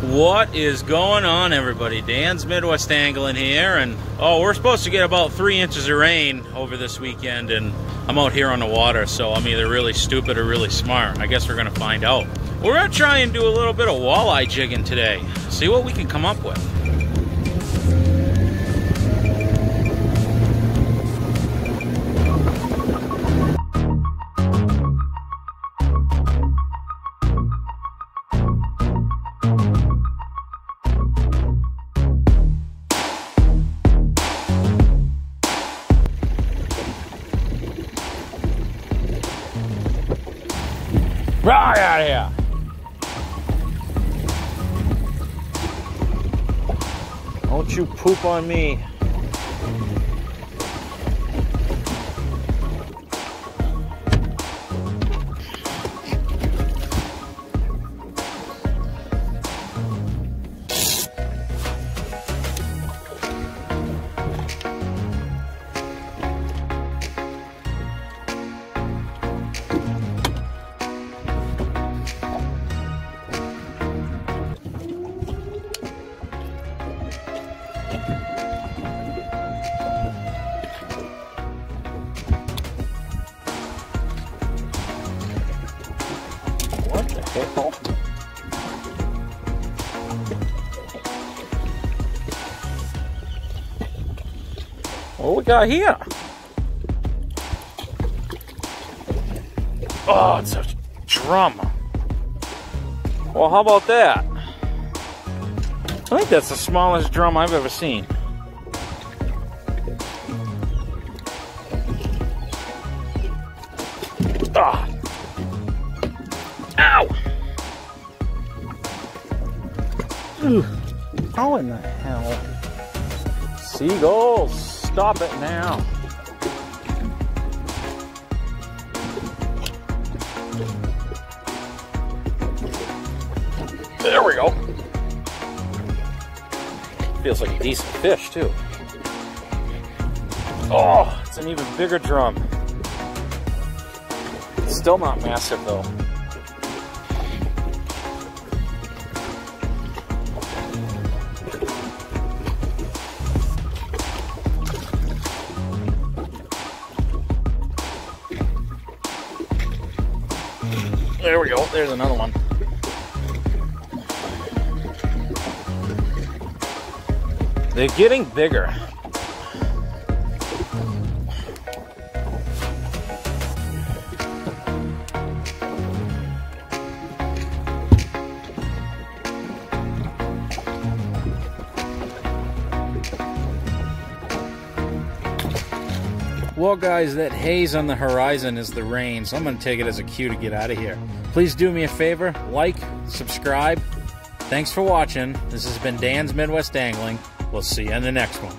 What is going on, everybody? Dan's Midwest Angling here, and oh, we're supposed to get about three inches of rain over this weekend, and I'm out here on the water, so I'm either really stupid or really smart. I guess we're gonna find out. We're gonna try and do a little bit of walleye jigging today, see what we can come up with. Right out of here. Don't you poop on me. What? What we got here? Oh, it's a drum. Well, how about that? I think that's the smallest drum I've ever seen. How oh, in the hell? Seagulls, stop it now. There we go. Feels like a decent fish, too. Oh, it's an even bigger drum. Still not massive, though. There we go. There's another one. They're getting bigger. Well, guys, that haze on the horizon is the rain, so I'm going to take it as a cue to get out of here. Please do me a favor like, subscribe. Thanks for watching. This has been Dan's Midwest Angling. We'll see you in the next one.